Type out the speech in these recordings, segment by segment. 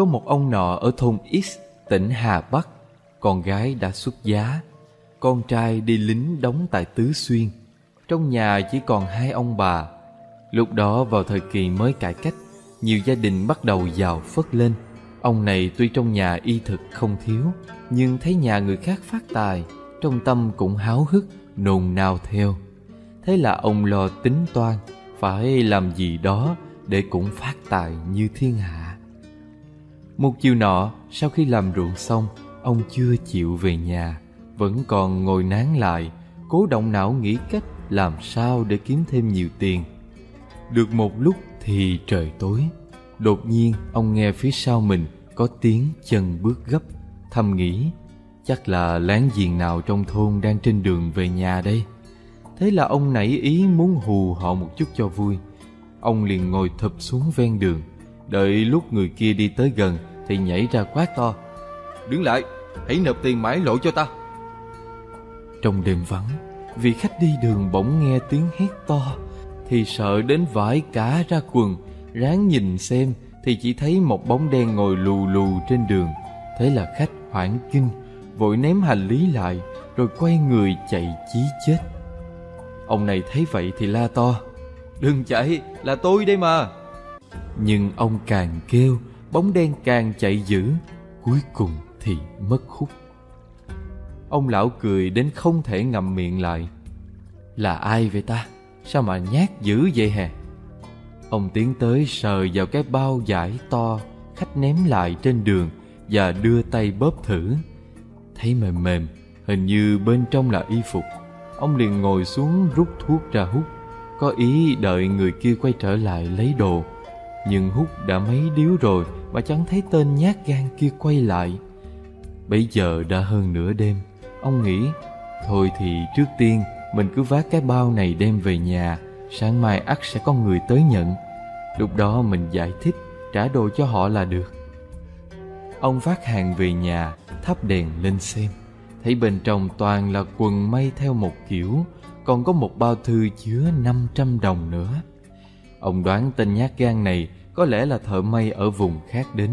Có một ông nọ ở thôn X, tỉnh Hà Bắc, con gái đã xuất giá. Con trai đi lính đóng tại Tứ Xuyên. Trong nhà chỉ còn hai ông bà. Lúc đó vào thời kỳ mới cải cách, nhiều gia đình bắt đầu giàu phất lên. Ông này tuy trong nhà y thực không thiếu, nhưng thấy nhà người khác phát tài, trong tâm cũng háo hức, nồn nao theo. Thế là ông lo tính toan, phải làm gì đó để cũng phát tài như thiên hạ. Một chiều nọ, sau khi làm ruộng xong, ông chưa chịu về nhà, vẫn còn ngồi nán lại, cố động não nghĩ cách làm sao để kiếm thêm nhiều tiền. Được một lúc thì trời tối, đột nhiên ông nghe phía sau mình có tiếng chân bước gấp, thầm nghĩ chắc là láng giềng nào trong thôn đang trên đường về nhà đây. Thế là ông nảy ý muốn hù họ một chút cho vui. Ông liền ngồi thụp xuống ven đường, đợi lúc người kia đi tới gần thì nhảy ra quát to. Đứng lại, hãy nộp tiền mãi lộ cho ta. Trong đêm vắng, vị khách đi đường bỗng nghe tiếng hét to, thì sợ đến vải cả ra quần, ráng nhìn xem thì chỉ thấy một bóng đen ngồi lù lù trên đường. Thế là khách hoảng kinh, vội ném hành lý lại, rồi quay người chạy chí chết. Ông này thấy vậy thì la to, đừng chạy, là tôi đây mà. Nhưng ông càng kêu, bóng đen càng chạy dữ, cuối cùng thì mất hút. Ông lão cười đến không thể ngậm miệng lại. Là ai vậy ta? Sao mà nhát dữ vậy hè? Ông tiến tới sờ vào cái bao vải to khách ném lại trên đường và đưa tay bóp thử. Thấy mềm mềm, hình như bên trong là y phục. Ông liền ngồi xuống rút thuốc ra hút, có ý đợi người kia quay trở lại lấy đồ. Nhưng hút đã mấy điếu rồi mà chẳng thấy tên nhát gan kia quay lại. Bây giờ đã hơn nửa đêm, ông nghĩ thôi thì trước tiên mình cứ vác cái bao này đem về nhà. Sáng mai ắt sẽ có người tới nhận. Lúc đó mình giải thích trả đồ cho họ là được. Ông vác hàng về nhà thắp đèn lên xem. Thấy bên trong toàn là quần may theo một kiểu còn có một bao thư chứa 500 đồng nữa. Ông đoán tên nhát gan này có lẽ là thợ may ở vùng khác đến.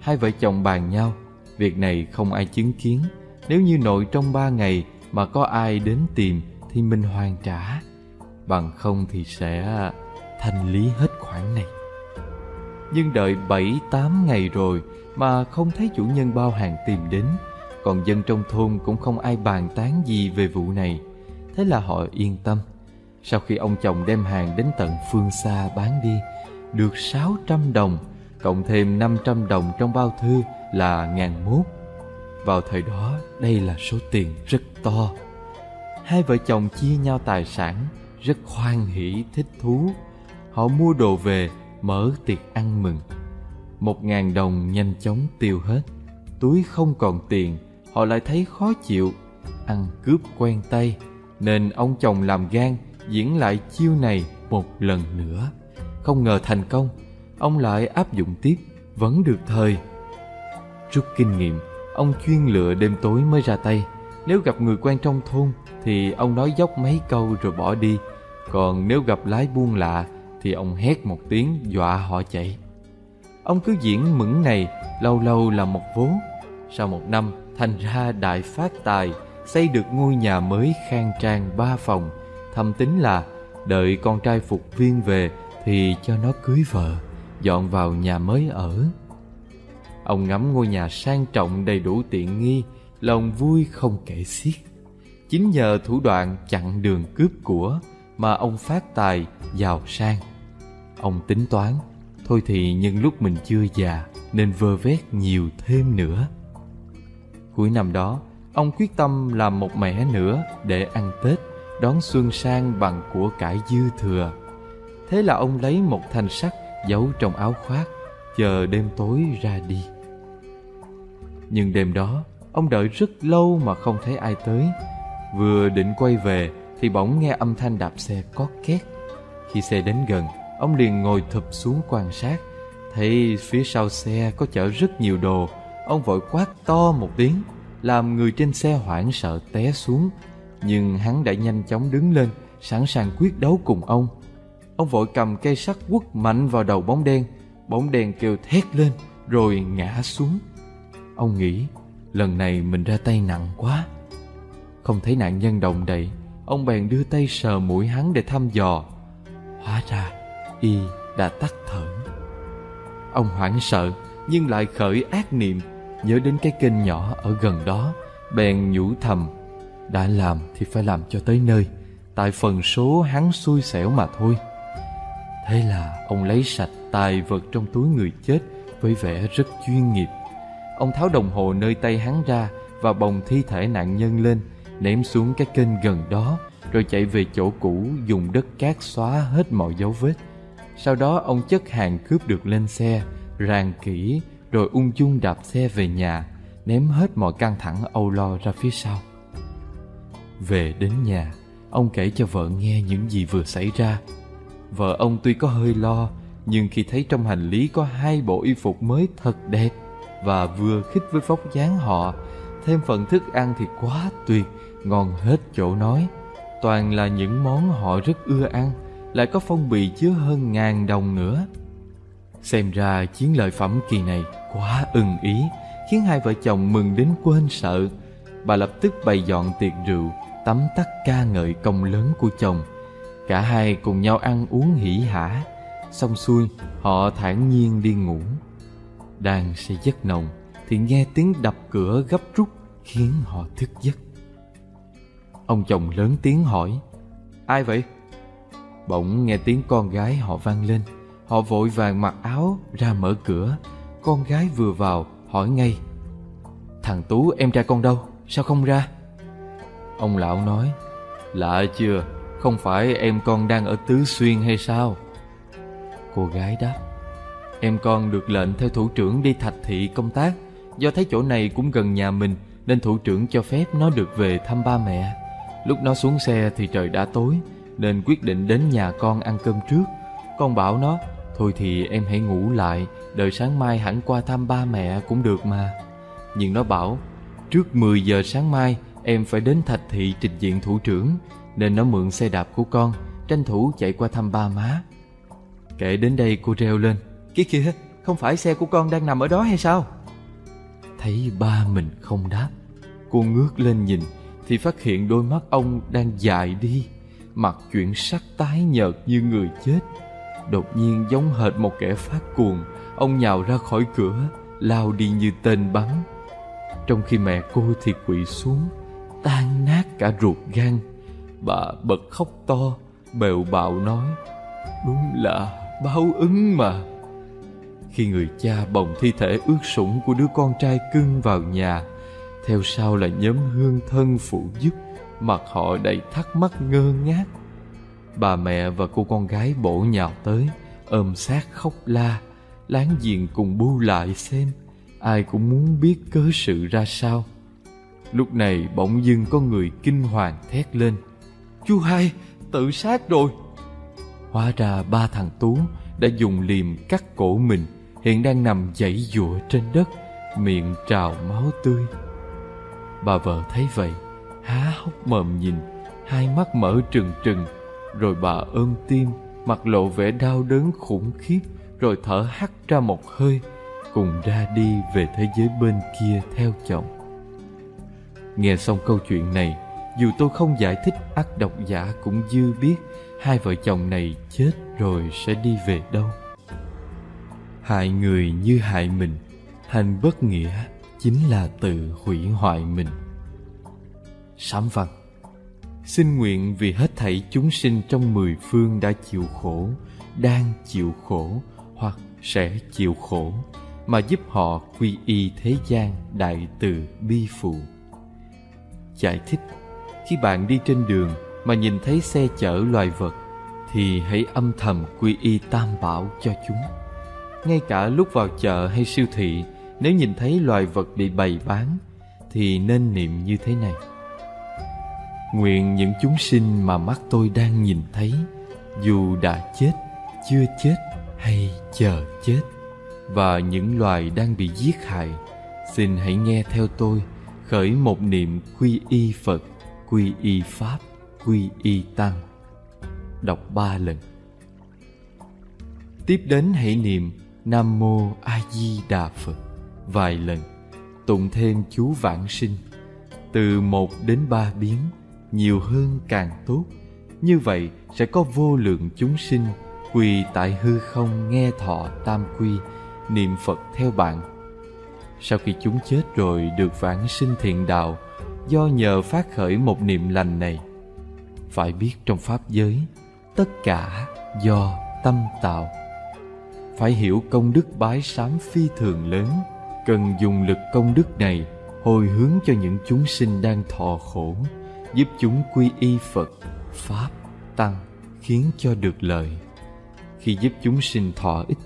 Hai vợ chồng bàn nhau, việc này không ai chứng kiến. Nếu như nội trong ba ngày mà có ai đến tìm thì mình hoàn trả. Bằng không thì sẽ thanh lý hết khoản này. Nhưng đợi bảy, tám ngày rồi mà không thấy chủ nhân bao hàng tìm đến, còn dân trong thôn cũng không ai bàn tán gì về vụ này. Thế là họ yên tâm. Sau khi ông chồng đem hàng đến tận phương xa bán đi được sáu trăm đồng, cộng thêm năm trăm đồng trong bao thư là ngàn mốt. Vào thời đó, đây là số tiền rất to. Hai vợ chồng chia nhau tài sản, rất khoan hỷ, thích thú. Họ mua đồ về, mở tiệc ăn mừng. Một ngàn đồng nhanh chóng tiêu hết. Túi không còn tiền, họ lại thấy khó chịu. Ăn cướp quen tay, nên ông chồng làm gan, diễn lại chiêu này một lần nữa không ngờ thành công, ông lại áp dụng tiếp, vẫn được thời. Rút kinh nghiệm, ông chuyên lựa đêm tối mới ra tay. Nếu gặp người quen trong thôn thì ông nói dốc mấy câu rồi bỏ đi. Còn nếu gặp lái buôn lạ thì ông hét một tiếng, dọa họ chạy. Ông cứ diễn mững này, lâu lâu là một vố sau một năm, thành ra đại phát tài, xây được ngôi nhà mới khang trang ba phòng. Thầm tính là đợi con trai phục viên về thì cho nó cưới vợ, dọn vào nhà mới ở. Ông ngắm ngôi nhà sang trọng đầy đủ tiện nghi, lòng vui không kể xiết. Chính nhờ thủ đoạn chặn đường cướp của mà ông phát tài giàu sang. Ông tính toán, thôi thì nhân lúc mình chưa già nên vơ vét nhiều thêm nữa. Cuối năm đó, ông quyết tâm làm một mẻ nữa để ăn tết, đón xuân sang bằng của cải dư thừa thế là ông lấy một thanh sắt, giấu trong áo khoác, chờ đêm tối ra đi. Nhưng đêm đó, ông đợi rất lâu mà không thấy ai tới. Vừa định quay về, thì bỗng nghe âm thanh đạp xe có két. Khi xe đến gần, ông liền ngồi thụp xuống quan sát. Thấy phía sau xe có chở rất nhiều đồ, ông vội quát to một tiếng, làm người trên xe hoảng sợ té xuống. Nhưng hắn đã nhanh chóng đứng lên, sẵn sàng quyết đấu cùng ông ông vội cầm cây sắt quất mạnh vào đầu bóng đen bóng đen kêu thét lên rồi ngã xuống. Ông nghĩ lần này mình ra tay nặng quá. Không thấy nạn nhân động đậy, ông bèn đưa tay sờ mũi hắn để thăm dò. Hóa ra y đã tắt thở. Ông hoảng sợ nhưng lại khởi ác niệm nhớ đến cái kênh nhỏ ở gần đó bèn nhủ thầm đã làm thì phải làm cho tới nơi tại phần số hắn xui xẻo mà thôi thế là ông lấy sạch tài vật trong túi người chết với vẻ rất chuyên nghiệp. Ông tháo đồng hồ nơi tay hắn ra và bồng thi thể nạn nhân lên, ném xuống cái kênh gần đó, rồi chạy về chỗ cũ dùng đất cát xóa hết mọi dấu vết. Sau đó ông chất hàng cướp được lên xe, ràng kỹ, rồi ung dung đạp xe về nhà, ném hết mọi căng thẳng âu lo ra phía sau. Về đến nhà, ông kể cho vợ nghe những gì vừa xảy ra vợ ông tuy có hơi lo, nhưng khi thấy trong hành lý có hai bộ y phục mới thật đẹp và vừa khích với vóc dáng họ, thêm phần thức ăn thì quá tuyệt, ngon hết chỗ nói. Toàn là những món họ rất ưa ăn, lại có phong bì chứa hơn ngàn đồng nữa. Xem ra chiến lợi phẩm kỳ này quá ưng ý, khiến hai vợ chồng mừng đến quên sợ. Bà lập tức bày dọn tiệc rượu tắm tắt ca ngợi công lớn của chồng cả hai cùng nhau ăn uống hỉ hả. Xong xuôi, họ thản nhiên đi ngủ. Đang say giấc nồng thì nghe tiếng đập cửa gấp rút khiến họ thức giấc. Ông chồng lớn tiếng hỏi, ai vậy? Bỗng nghe tiếng con gái họ vang lên. Họ vội vàng mặc áo ra mở cửa. Con gái vừa vào hỏi ngay, thằng tú em trai con đâu? Sao không ra? Ông lão nói, lạ chưa? Không phải em con đang ở tứ xuyên hay sao? Cô gái đáp, em con được lệnh theo thủ trưởng đi thạch thị công tác. Do thấy chỗ này cũng gần nhà mình, nên thủ trưởng cho phép nó được về thăm ba mẹ. Lúc nó xuống xe thì trời đã tối, nên quyết định đến nhà con ăn cơm trước. Con bảo nó, thôi thì em hãy ngủ lại, đợi sáng mai hẳn qua thăm ba mẹ cũng được mà. Nhưng nó bảo, trước 10 giờ sáng mai, em phải đến thạch thị trình diện thủ trưởng nên nó mượn xe đạp của con, tranh thủ chạy qua thăm ba má. Kể đến đây cô reo lên kia kìa, không phải xe của con đang nằm ở đó hay sao? Thấy ba mình không đáp, cô ngước lên nhìn thì phát hiện đôi mắt ông đang dại đi, mặt chuyển sắc tái nhợt như người chết. Đột nhiên giống hệt một kẻ phát cuồng, ông nhào ra khỏi cửa, lao đi như tên bắn. Trong khi mẹ cô thì quỵ xuống, tan nát cả ruột gan bà bật khóc to, bèo bạo nói, đúng là báo ứng mà. Khi người cha bồng thi thể ướt sũng của đứa con trai cưng vào nhà, theo sau là nhóm hương thân phụ giúp, mặt họ đầy thắc mắc ngơ ngác. Bà mẹ và cô con gái bổ nhào tới, ôm sát khóc la, láng giềng cùng bu lại xem, ai cũng muốn biết cớ sự ra sao. Lúc này bỗng dưng có người kinh hoàng thét lên chú hai, tự sát rồi. Hóa ra ba thằng tú đã dùng liềm cắt cổ mình, hiện đang nằm dãy giụa trên đất, miệng trào máu tươi. Bà vợ thấy vậy, há hốc mồm nhìn, hai mắt mở trừng trừng, rồi bà ôm tim, mặt lộ vẻ đau đớn khủng khiếp, rồi thở hắt ra một hơi, cùng ra đi về thế giới bên kia theo chồng. Nghe xong câu chuyện này dù tôi không giải thích ắt độc giả cũng dư biết, hai vợ chồng này chết rồi sẽ đi về đâu. Hại người như hại mình, hành bất nghĩa chính là tự hủy hoại mình. Sám văn, xin nguyện vì hết thảy chúng sinh trong mười phương đã chịu khổ, đang chịu khổ hoặc sẽ chịu khổ, mà giúp họ quy y thế gian đại từ bi phụ. Giải thích khi bạn đi trên đường mà nhìn thấy xe chở loài vật, thì hãy âm thầm quy y tam bảo cho chúng. Ngay cả lúc vào chợ hay siêu thị, nếu nhìn thấy loài vật bị bày bán, thì nên niệm như thế này. Nguyện những chúng sinh mà mắt tôi đang nhìn thấy, dù đã chết, chưa chết hay chờ chết, và những loài đang bị giết hại, xin hãy nghe theo tôi, khởi một niệm quy y phật quy y pháp quy y tăng đọc ba lần tiếp đến hãy niệm Nam Mô A Di Đà Phật vài lần, tụng thêm chú vãng sinh, từ một đến ba biến, nhiều hơn càng tốt. Như vậy sẽ có vô lượng chúng sinh quỳ tại hư không nghe thọ tam quy, niệm Phật theo bạn. Sau khi chúng chết rồi được vãng sinh thiện đạo, do nhờ phát khởi một niệm lành này. Phải biết trong Pháp giới, tất cả do tâm tạo. Phải hiểu công đức bái sám phi thường lớn cần dùng lực công đức này hồi hướng cho những chúng sinh đang thọ khổ giúp chúng quy y phật pháp tăng khiến cho được lợi. Khi giúp chúng sinh thọ ích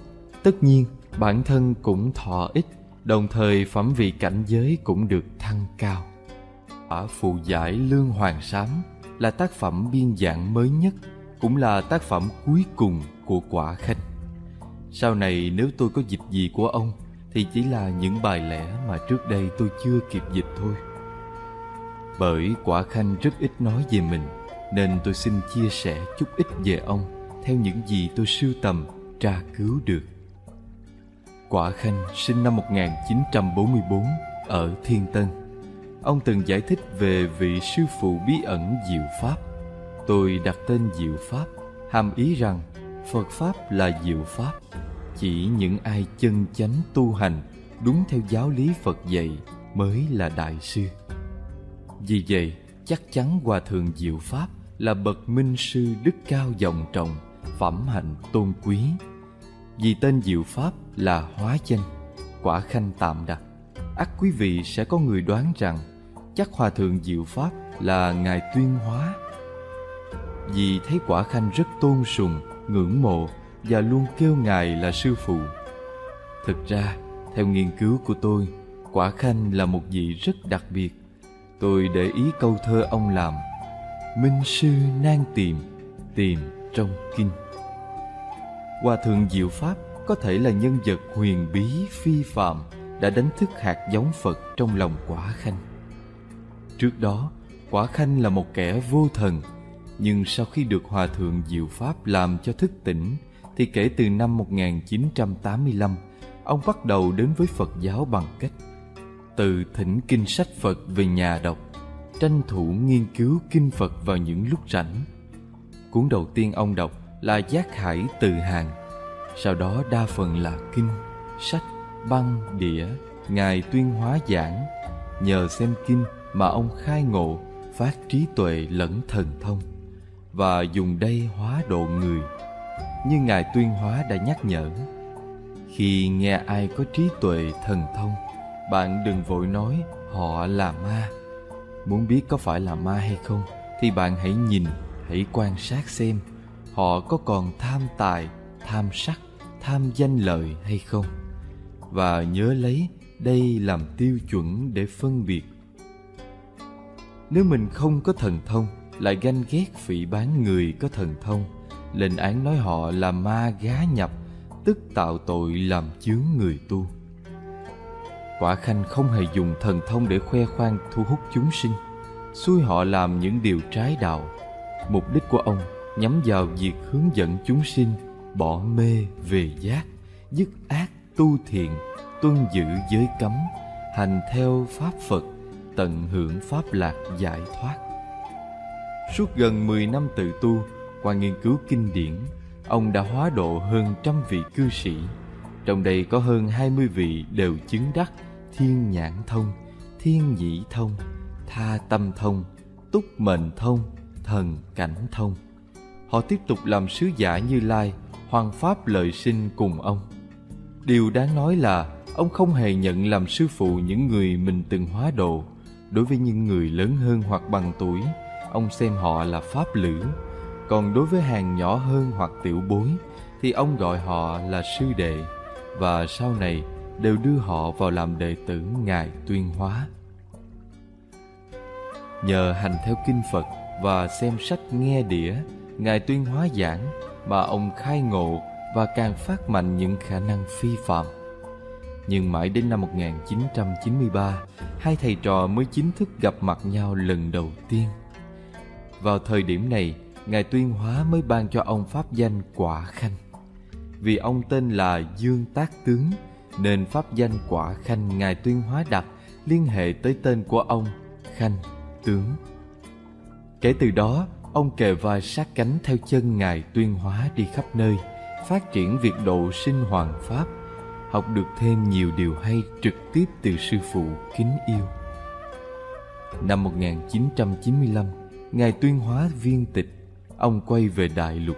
tất nhiên bản thân cũng thọ ích đồng thời phẩm vị cảnh giới cũng được thăng cao quả phụ giải lương hoàng sám là tác phẩm biên dạng mới nhất, cũng là tác phẩm cuối cùng của quả khanh. Sau này nếu tôi có dịch gì của ông, thì chỉ là những bài lẽ mà trước đây tôi chưa kịp dịch thôi. Bởi quả khanh rất ít nói về mình, nên tôi xin chia sẻ chút ít về ông, theo những gì tôi sưu tầm, tra cứu được. Quả khanh sinh năm 1944 ở Thiên Tân ông từng giải thích về vị sư phụ bí ẩn diệu pháp. Tôi đặt tên diệu pháp, hàm ý rằng phật pháp là diệu pháp. Chỉ những ai chân chánh tu hành, đúng theo giáo lý phật dạy mới là đại sư. Vì vậy, chắc chắn hòa thượng diệu pháp là bậc minh sư đức cao vọng trọng, phẩm hạnh tôn quý. Vì tên diệu pháp là hóa chân, quả khanh tạm đặt. Ắt quý vị sẽ có người đoán rằng chắc hòa thượng diệu pháp là ngài tuyên hóa. Vì thấy quả khanh rất tôn sùng, ngưỡng mộ và luôn kêu ngài là sư phụ. Thực ra, theo nghiên cứu của tôi, quả khanh là một vị rất đặc biệt. Tôi để ý câu thơ ông làm, minh sư nan tìm tìm trong kinh. Hòa thượng diệu pháp có thể là nhân vật huyền bí phi phạm đã đánh thức hạt giống phật trong lòng quả khanh trước đó quả khanh là một kẻ vô thần nhưng sau khi được Hòa Thượng Diệu Pháp làm cho thức tỉnh, thì kể từ năm 1985, ông bắt đầu đến với Phật giáo bằng cách từ thỉnh kinh sách Phật về nhà đọc, tranh thủ nghiên cứu kinh Phật vào những lúc rảnh. Cuốn đầu tiên ông đọc là Giác Hải Từ Hàng, sau đó đa phần là kinh, sách, băng, đĩa, Ngài tuyên hóa giảng. Nhờ xem kinh mà ông khai ngộ, phát trí tuệ lẫn thần thông và dùng đây hóa độ người. Như ngài tuyên hóa đã nhắc nhở khi nghe ai có trí tuệ thần thông bạn đừng vội nói họ là ma. Muốn biết có phải là ma hay không thì bạn hãy nhìn hãy quan sát xem họ có còn tham tài tham sắc tham danh lợi hay không. Và nhớ lấy đây làm tiêu chuẩn để phân biệt nếu mình không có thần thông lại ganh ghét phỉ bán người có thần thông. Lên án nói họ là ma gá nhập, tức tạo tội làm chướng người tu. Quả khanh không hề dùng thần thông để khoe khoang thu hút chúng sinh. Xui họ làm những điều trái đạo. Mục đích của ông, nhắm vào việc hướng dẫn chúng sinh bỏ mê về giác, dứt ác tu thiện, tuân giữ giới cấm, hành theo pháp phật tận hưởng pháp lạc giải thoát Suốt gần 10 năm tự tu, qua nghiên cứu kinh điển, ông đã hóa độ hơn trăm vị cư sĩ. Trong đây có hơn 20 vị đều chứng đắc thiên nhãn thông, thiên nhĩ thông, tha tâm thông, túc mệnh thông, thần cảnh thông. Họ tiếp tục làm sứ giả Như Lai, hoàng pháp lợi sinh cùng ông. Điều đáng nói là ông không hề nhận làm sư phụ những người mình từng hóa độ. Đối với những người lớn hơn hoặc bằng tuổi, ông xem họ là pháp lữ. Còn đối với hàng nhỏ hơn hoặc tiểu bối thì ông gọi họ là sư đệ. Và sau này đều đưa họ vào làm đệ tử ngài tuyên hóa. Nhờ hành theo kinh phật và xem sách nghe đĩa ngài tuyên hóa giảng mà ông khai ngộ và càng phát mạnh những khả năng phi phạm nhưng mãi đến năm 1993, hai thầy trò mới chính thức gặp mặt nhau lần đầu tiên. Vào thời điểm này, Ngài Tuyên Hóa mới ban cho ông pháp danh Quả Khanh. vì ông tên là Dương Tác Tướng nên pháp danh quả khanh ngài tuyên hóa đặt liên hệ tới tên của ông khanh tướng kể từ đó ông kề vai sát cánh theo chân ngài tuyên hóa đi khắp nơi phát triển việc độ sinh hoàng pháp học được thêm nhiều điều hay trực tiếp từ sư phụ kính yêu. Năm 1995 ngài tuyên hóa viên tịch, ông quay về đại lục.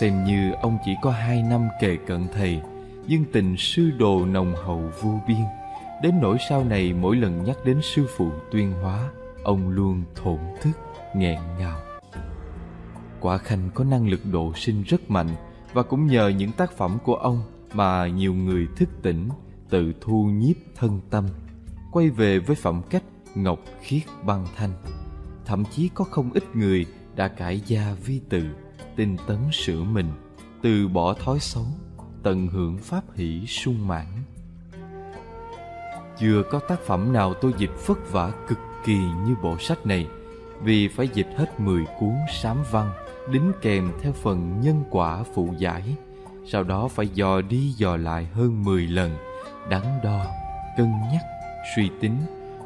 Xem như ông chỉ có hai năm kề cận thầy, nhưng tình sư đồ nồng hậu vô biên. Đến nỗi sau này mỗi lần nhắc đến sư phụ tuyên hóa, ông luôn thổn thức, nghẹn ngào. Quả khanh có năng lực độ sinh rất mạnh và cũng nhờ những tác phẩm của ông mà nhiều người thức tỉnh, tự thu nhiếp thân tâm, quay về với phẩm cách ngọc khiết băng thanh. Thậm chí có không ít người đã cải gia vi tự, tinh tấn sửa mình, từ bỏ thói xấu, tận hưởng pháp hỷ sung mãn. Chưa có tác phẩm nào tôi dịch vất vả cực kỳ như bộ sách này, vì phải dịch hết 10 cuốn sám văn, đính kèm theo phần nhân quả phụ giải sau đó phải dò đi dò lại hơn 10 lần, đắn đo, cân nhắc, suy tính,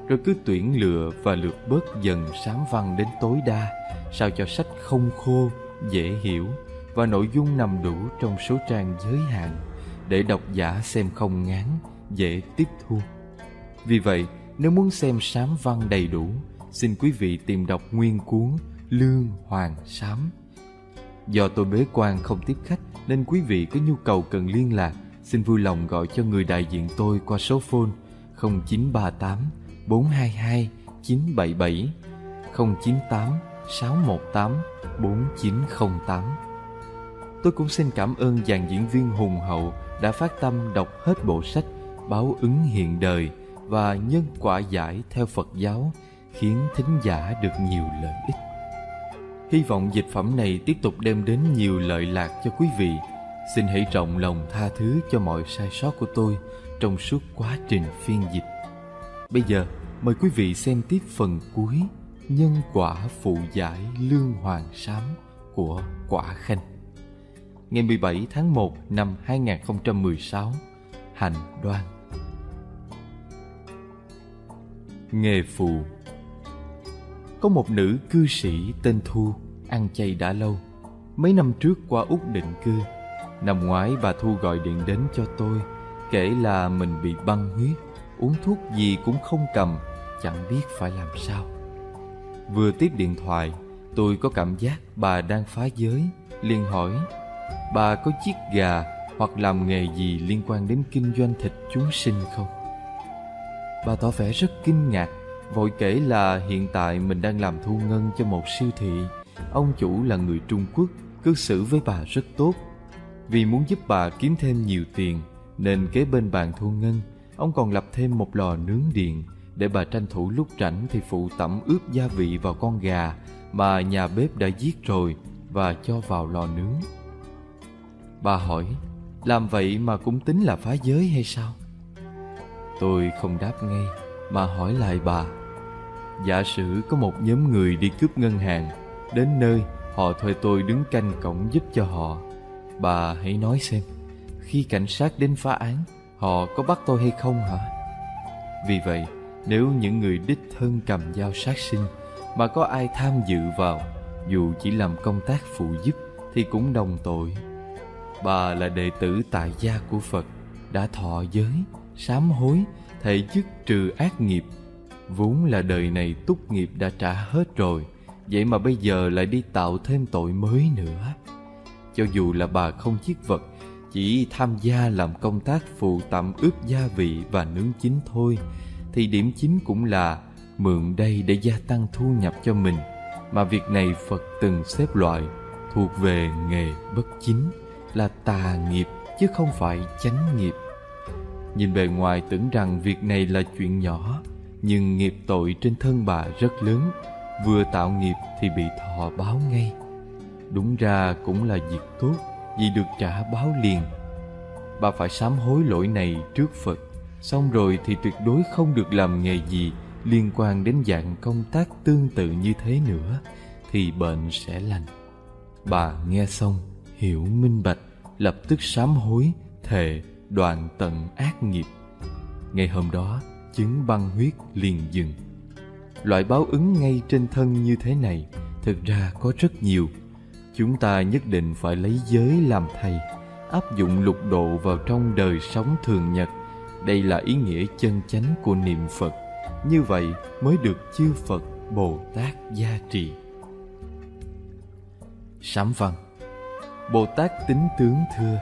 rồi cứ tuyển lựa và lược bớt dần sám văn đến tối đa, sao cho sách không khô, dễ hiểu và nội dung nằm đủ trong số trang giới hạn để độc giả xem không ngán, dễ tiếp thu. Vì vậy, nếu muốn xem sám văn đầy đủ, xin quý vị tìm đọc nguyên cuốn lương hoàng sám. Do tôi bế quan không tiếp khách nên quý vị có nhu cầu cần liên lạc, xin vui lòng gọi cho người đại diện tôi qua số phone 0938 422 977 098 618 4908 Tôi cũng xin cảm ơn dàn diễn viên hùng hậu đã phát tâm đọc hết bộ sách Báo ứng hiện đời và nhân quả giải theo Phật giáo khiến thính giả được nhiều lợi ích. Hy vọng dịch phẩm này tiếp tục đem đến nhiều lợi lạc cho quý vị. Xin hãy rộng lòng tha thứ cho mọi sai sót của tôi trong suốt quá trình phiên dịch. Bây giờ, mời quý vị xem tiếp phần cuối Nhân quả phụ giải lương hoàng sám của Quả Khanh. Ngày 17 tháng 1 năm 2016, Hành Đoan. Nghề phù có một nữ cư sĩ tên Thu, ăn chay đã lâu Mấy năm trước qua Úc định cư, Năm ngoái bà Thu gọi điện đến cho tôi, Kể là mình bị băng huyết, Uống thuốc gì cũng không cầm, Chẳng biết phải làm sao Vừa tiếp điện thoại, Tôi có cảm giác bà đang phá giới, liền hỏi, Bà có chiếc gà hoặc làm nghề gì liên quan đến kinh doanh thịt chúng sinh không? Bà tỏ vẻ rất kinh ngạc Vội kể là hiện tại mình đang làm thu ngân cho một siêu thị. Ông chủ là người Trung Quốc, Cư xử với bà rất tốt. Vì muốn giúp bà kiếm thêm nhiều tiền Nên kế bên bàn thu ngân, Ông còn lập thêm một lò nướng điện Để bà tranh thủ lúc rảnh Thì phụ tẩm ướp gia vị vào con gà Mà nhà bếp đã giết rồi Và cho vào lò nướng. Bà hỏi, Làm vậy mà cũng tính là phá giới hay sao? Tôi không đáp ngay. Mà hỏi lại bà Giả sử có một nhóm người đi cướp ngân hàng Đến nơi họ thuê tôi đứng canh cổng giúp cho họ Bà hãy nói xem Khi cảnh sát đến phá án Họ có bắt tôi hay không hả? Vì vậy nếu những người đích thân cầm dao sát sinh Mà có ai tham dự vào Dù chỉ làm công tác phụ giúp Thì cũng đồng tội. Bà là đệ tử tại gia của Phật Đã thọ giới, sám hối thầy dứt trừ ác nghiệp. Vốn là đời này túc nghiệp đã trả hết rồi, Vậy mà bây giờ lại đi tạo thêm tội mới nữa. Cho dù là bà không giết vật, Chỉ tham gia làm công tác phụ tạm ướp gia vị và nướng chín thôi, Thì điểm chính cũng là Mượn đây để gia tăng thu nhập cho mình. Mà việc này Phật từng xếp loại, Thuộc về nghề bất chính, Là tà nghiệp chứ không phải chánh nghiệp. Nhìn bề ngoài tưởng rằng việc này là chuyện nhỏ, Nhưng nghiệp tội trên thân bà rất lớn. Vừa tạo nghiệp thì bị thọ báo ngay. Đúng ra cũng là việc tốt, Vì được trả báo liền. Bà phải sám hối lỗi này trước Phật, Xong rồi thì tuyệt đối không được làm nghề gì Liên quan đến dạng công tác tương tự như thế nữa, Thì bệnh sẽ lành. Bà nghe xong hiểu minh bạch, lập tức sám hối, thề đoạn tận ác nghiệp. Ngày hôm đó, chứng băng huyết liền dừng. Loại báo ứng ngay trên thân như thế này, thực ra có rất nhiều. Chúng ta nhất định phải lấy giới làm thầy, áp dụng lục độ vào trong đời sống thường nhật. Đây là ý nghĩa chân chánh của niệm phật. Như vậy mới được chư phật bồ tát gia trì. Sám văn. Bồ tát tính tướng thưa,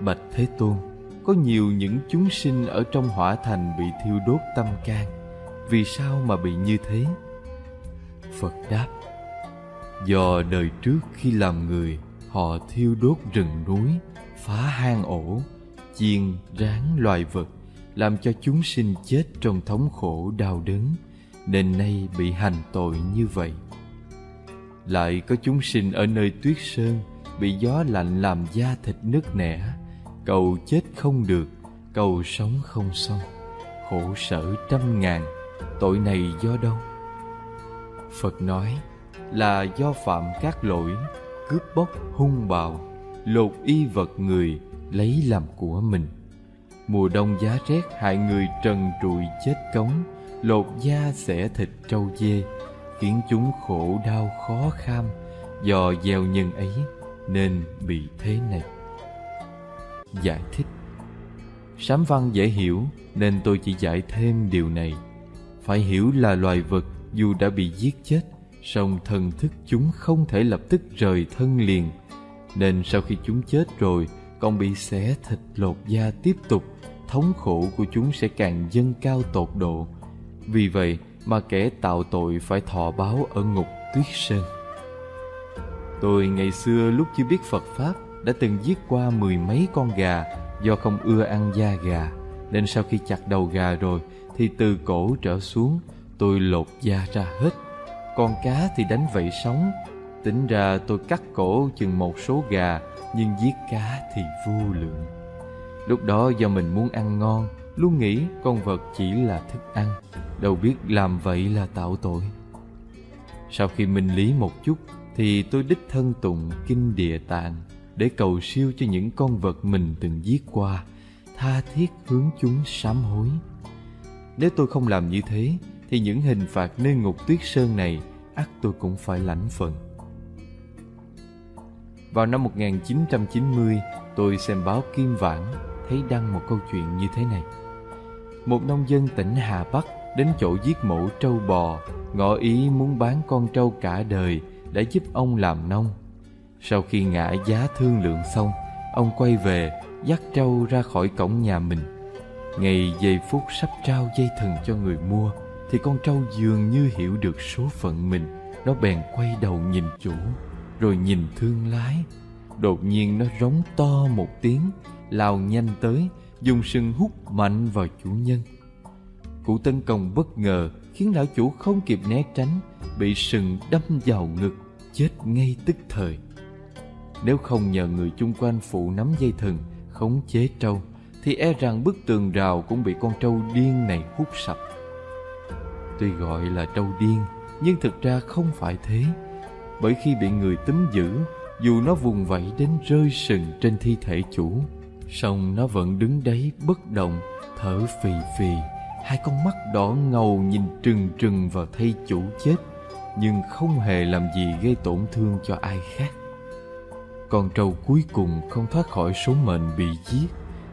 bạch thế tôn có nhiều những chúng sinh ở trong hỏa thành bị thiêu đốt tâm can. Vì sao mà bị như thế? Phật đáp, do đời trước khi làm người, họ thiêu đốt rừng núi, phá hang ổ, chiên ráng loài vật, làm cho chúng sinh chết trong thống khổ đau đớn, nên nay bị hành tội như vậy. Lại có chúng sinh ở nơi tuyết sơn, bị gió lạnh làm da thịt nứt nẻ cầu chết không được, cầu sống không xong. Khổ sở trăm ngàn, tội này do đâu? Phật nói là do phạm các lỗi, cướp bóc, hung bạo, lột y vật người, lấy làm của mình. Mùa đông giá rét, hại người trần trụi chết cống, lột da xẻ thịt trâu dê, khiến chúng khổ đau khó kham. Do gieo nhân ấy nên bị thế này giải thích. Sám văn dễ hiểu, nên tôi chỉ giải thêm điều này. Phải hiểu là loài vật, dù đã bị giết chết, song thần thức chúng không thể lập tức rời thân liền. Nên sau khi chúng chết rồi còn bị xé thịt lột da tiếp tục, thống khổ của chúng sẽ càng dâng cao tột độ. Vì vậy mà kẻ tạo tội phải thọ báo ở ngục tuyết sơn. Tôi ngày xưa lúc chưa biết phật pháp đã từng giết qua mười mấy con gà do không ưa ăn da gà. Nên sau khi chặt đầu gà rồi, thì từ cổ trở xuống, tôi lột da ra hết. Con cá thì đánh vậy sống. Tính ra tôi cắt cổ chừng một số gà, nhưng giết cá thì vô lượng. Lúc đó do mình muốn ăn ngon, luôn nghĩ con vật chỉ là thức ăn. Đâu biết làm vậy là tạo tội. Sau khi minh lý một chút, thì tôi đích thân tụng kinh địa tạng để cầu siêu cho những con vật mình từng giết qua, tha thiết hướng chúng sám hối. Nếu tôi không làm như thế, thì những hình phạt nơi ngục tuyết sơn này ắt tôi cũng phải lãnh phận vào năm 1990 tôi xem báo Kim Vãn thấy đăng một câu chuyện như thế này. Một nông dân tỉnh Hà Bắc đến chỗ giết mổ trâu bò, ngỏ ý muốn bán con trâu cả đời đã giúp ông làm nông sau khi ngã giá thương lượng xong, ông quay về, dắt trâu ra khỏi cổng nhà mình. Ngày giây phút sắp trao dây thừng cho người mua, thì con trâu dường như hiểu được số phận mình. Nó bèn quay đầu nhìn chủ, rồi nhìn thương lái. Đột nhiên nó rống to một tiếng, lao nhanh tới, dùng sừng hút mạnh vào chủ nhân. Cú tấn công bất ngờ, khiến lão chủ không kịp né tránh, bị sừng đâm vào ngực, chết ngay tức thời nếu không nhờ người chung quanh phụ nắm dây thừng, khống chế trâu, thì e rằng bức tường rào cũng bị con trâu điên này hút sạch. Tuy gọi là trâu điên, nhưng thực ra không phải thế. Bởi khi bị người túm giữ, dù nó vùng vẫy đến rơi sừng trên thi thể chủ, song nó vẫn đứng đấy bất động, thở phì phì. Hai con mắt đỏ ngầu nhìn trừng trừng vào thây chủ chết, nhưng không hề làm gì gây tổn thương cho ai khác con trâu cuối cùng không thoát khỏi số mệnh bị giết.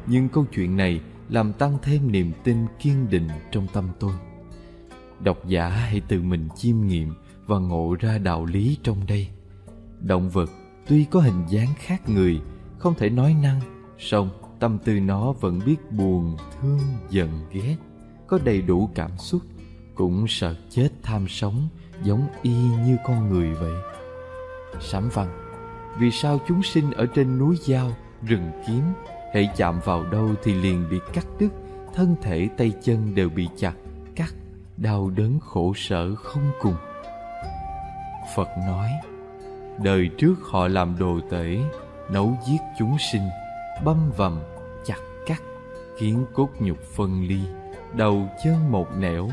Nhưng câu chuyện này làm tăng thêm niềm tin kiên định trong tâm tôi. Độc giả hãy tự mình chiêm nghiệm và ngộ ra đạo lý trong đây. Động vật tuy có hình dáng khác người, không thể nói năng, song tâm tư nó vẫn biết buồn, thương, giận, ghét, có đầy đủ cảm xúc, cũng sợ chết tham sống giống y như con người vậy. Sám văn vì sao chúng sinh ở trên núi dao rừng kiếm hãy chạm vào đâu thì liền bị cắt đứt, thân thể, tay chân đều bị chặt cắt, đau đớn khổ sở không cùng. Phật nói, đời trước họ làm đồ tể, nấu giết chúng sinh, băm vằm, chặt cắt khiến cốt nhục phân ly, đầu chân một nẻo,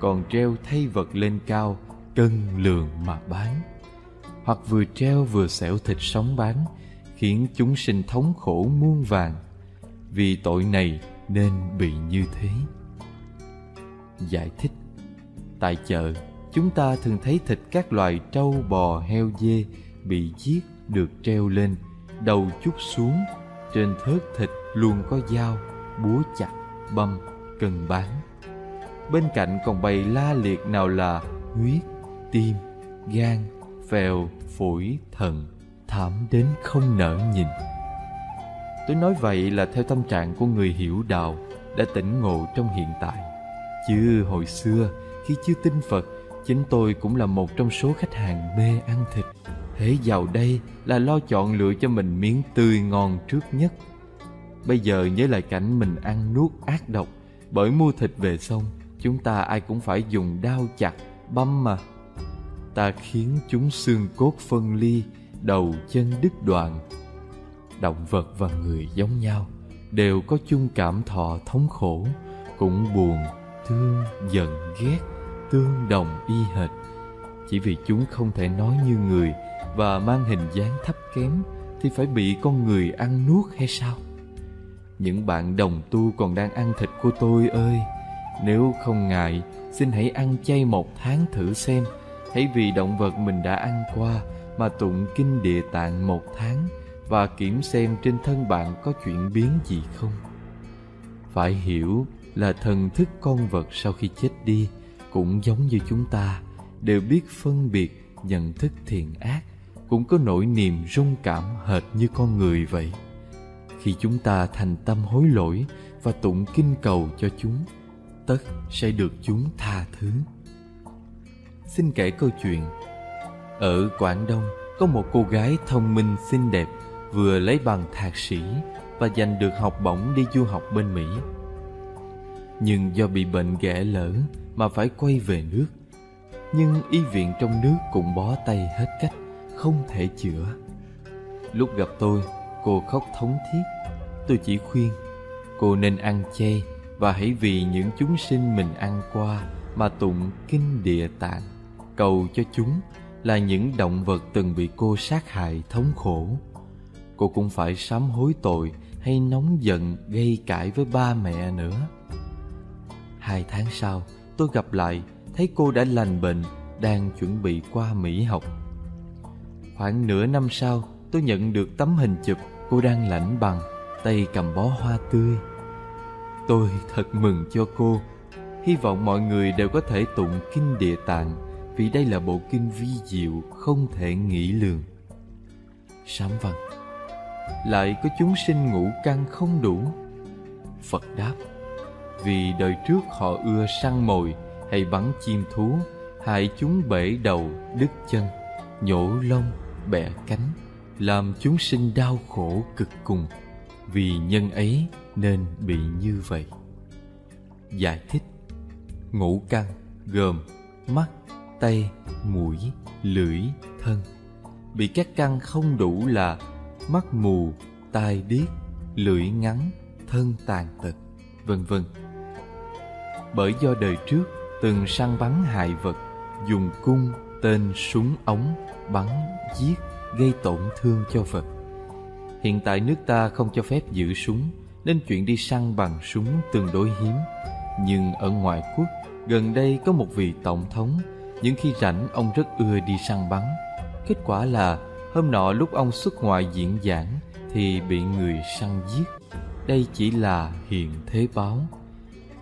còn treo thay vật lên cao, cân lường mà bán hoặc vừa treo vừa xẻo thịt sống bán, khiến chúng sinh thống khổ muôn vàng vì tội này nên bị như thế. Giải thích. Tại chợ chúng ta thường thấy thịt các loài trâu, bò, heo, dê bị giết được treo lên đầu chút xuống, trên thớt thịt luôn có dao, búa chặt, băm, cần bán. Bên cạnh còn bày la liệt nào là huyết, tim, gan phèo phổi thần, thảm đến không nỡ nhìn. Tôi nói vậy là theo tâm trạng của người hiểu đạo đã tỉnh ngộ trong hiện tại. Chứ hồi xưa, khi chưa tin phật, chính tôi cũng là một trong số khách hàng mê ăn thịt. Hễ vào đây là lo chọn lựa cho mình miếng tươi ngon trước nhất. Bây giờ nhớ lại cảnh mình ăn nuốt ác độc, bởi mua thịt về xong, chúng ta ai cũng phải dùng đao chặt, băm mà ta khiến chúng xương cốt phân ly, đầu chân đứt đoạn. Động vật và người giống nhau đều có chung cảm thọ thống khổ, cũng buồn, thương, giận, ghét, tương đồng y hệt. Chỉ vì chúng không thể nói như người và mang hình dáng thấp kém thì phải bị con người ăn nuốt hay sao? Những bạn đồng tu còn đang ăn thịt của tôi ơi, nếu không ngại, xin hãy ăn chay một tháng thử xem hãy vì động vật mình đã ăn qua mà tụng kinh địa tạng một tháng và kiểm xem trên thân bạn có chuyển biến gì không? Phải hiểu là thần thức con vật sau khi chết đi cũng giống như chúng ta, đều biết phân biệt, nhận thức thiện ác, cũng có nỗi niềm rung cảm hệt như con người vậy. Khi chúng ta thành tâm hối lỗi và tụng kinh cầu cho chúng, tất sẽ được chúng tha thứ xin kể câu chuyện. Ở quảng đông, có một cô gái thông minh xinh đẹp vừa lấy bằng thạc sĩ và giành được học bổng đi du học bên mỹ. Nhưng do bị bệnh ghẻ lỡ mà phải quay về nước. Nhưng y viện trong nước cũng bó tay hết cách, không thể chữa. Lúc gặp tôi, cô khóc thống thiết. Tôi chỉ khuyên, cô nên ăn chay và hãy vì những chúng sinh mình ăn qua mà tụng kinh địa tạng cầu cho chúng là những động vật từng bị cô sát hại thống khổ. Cô cũng phải sám hối tội hay nóng giận gây cãi với ba mẹ nữa. Hai tháng sau, tôi gặp lại, thấy cô đã lành bệnh, đang chuẩn bị qua mỹ học. Khoảng nửa năm sau, tôi nhận được tấm hình chụp cô đang lãnh bằng, tay cầm bó hoa tươi. Tôi thật mừng cho cô. Hy vọng mọi người đều có thể tụng kinh địa tạng vì đây là bộ kinh vi diệu không thể nghĩ lường. Sám văn, lại có chúng sinh ngũ căn không đủ? Phật đáp, vì đời trước họ ưa săn mồi hay bắn chim thú, hại chúng bể đầu, đứt chân, nhổ lông, bẻ cánh, làm chúng sinh đau khổ cực cùng. Vì nhân ấy nên bị như vậy. Giải thích, ngũ căn gồm mắt tay, mũi, lưỡi, thân. Bị các căn không đủ là mắt mù, tai điếc, lưỡi ngắn, thân tàn tật, vân vân. Bởi do đời trước từng săn bắn hại vật, dùng cung tên súng ống, bắn, giết gây tổn thương cho vật hiện tại nước ta không cho phép giữ súng, nên chuyện đi săn bằng súng tương đối hiếm. Nhưng ở ngoại quốc, gần đây có một vị tổng thống những khi rảnh, ông rất ưa đi săn bắn. Kết quả là hôm nọ lúc ông xuất ngoại diễn giảng thì bị người săn giết. Đây chỉ là hiện thế báo.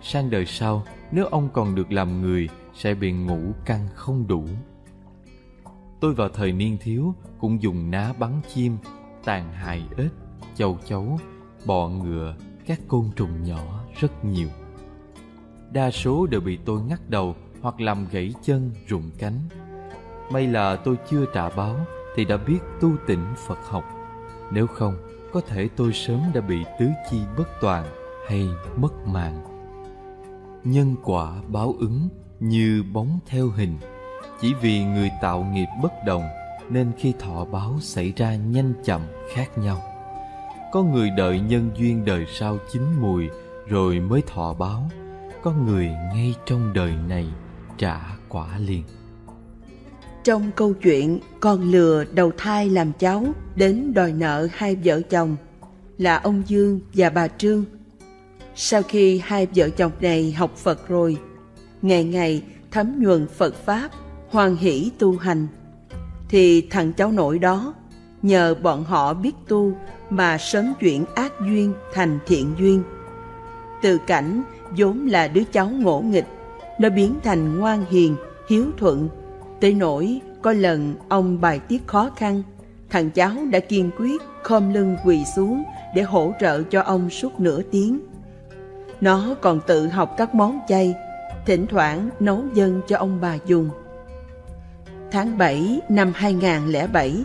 Sang đời sau, nếu ông còn được làm người, sẽ bị ngủ căng không đủ. Tôi vào thời niên thiếu, cũng dùng ná bắn chim, tàn hại ếch, châu chấu, bọ ngựa, các côn trùng nhỏ rất nhiều. Đa số đều bị tôi ngắt đầu hoặc làm gãy chân, rụng cánh. May là tôi chưa trả báo thì đã biết tu tỉnh phật học. Nếu không, có thể tôi sớm đã bị tứ chi bất toàn hay mất mạng. Nhân quả báo ứng như bóng theo hình. Chỉ vì người tạo nghiệp bất đồng nên khi thọ báo xảy ra nhanh chậm khác nhau. Có người đợi nhân duyên đời sau chín mùi rồi mới thọ báo. Có người ngay trong đời này trả quả liền Trong câu chuyện con lừa đầu thai làm cháu đến đòi nợ hai vợ chồng là ông Dương và bà Trương. Sau khi hai vợ chồng này học Phật rồi, ngày ngày thấm nhuần Phật Pháp, hoan hỷ tu hành, thì thằng cháu nội đó nhờ bọn họ biết tu mà sớm chuyển ác duyên thành thiện duyên. Từ cảnh vốn là đứa cháu ngỗ nghịch, nó biến thành ngoan hiền, hiếu thuận, tới nỗi có lần ông bài tiết khó khăn, thằng cháu đã kiên quyết khom lưng quỳ xuống để hỗ trợ cho ông suốt nửa tiếng. Nó còn tự học các món chay, thỉnh thoảng nấu dân cho ông bà dùng. Tháng 7 năm 2007,